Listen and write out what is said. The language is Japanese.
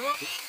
Hey!